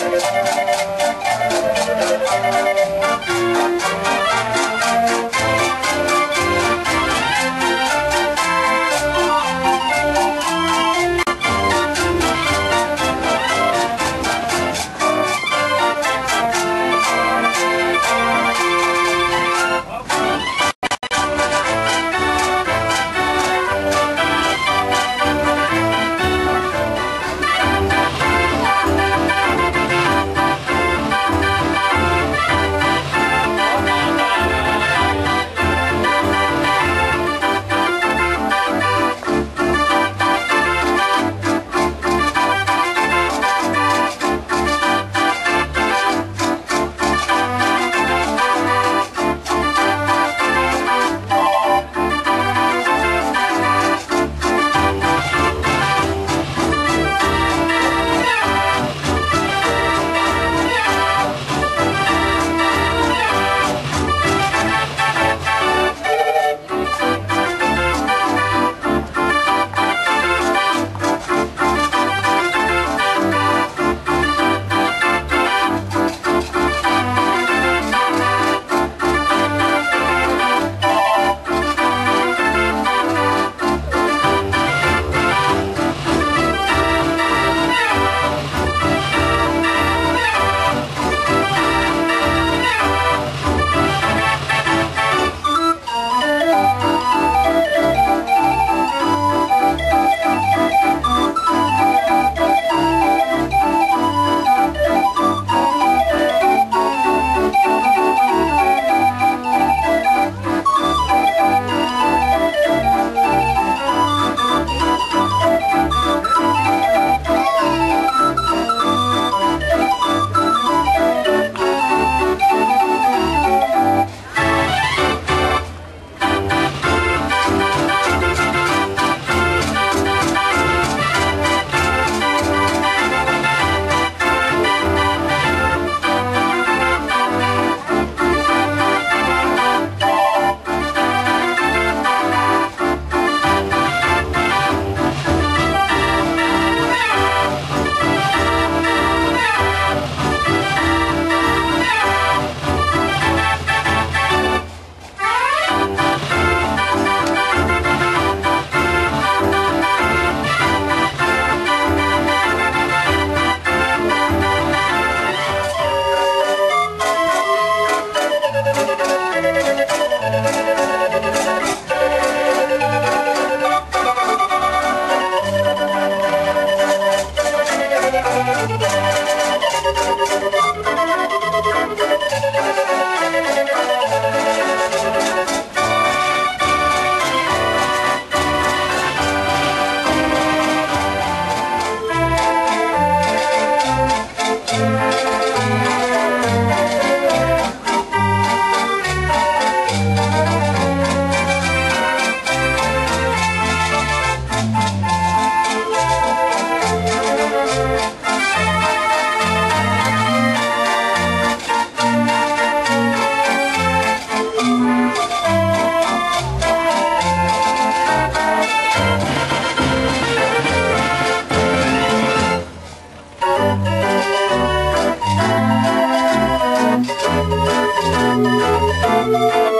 Thank you. Müzik Música